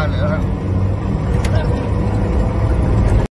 Rápido, rápido.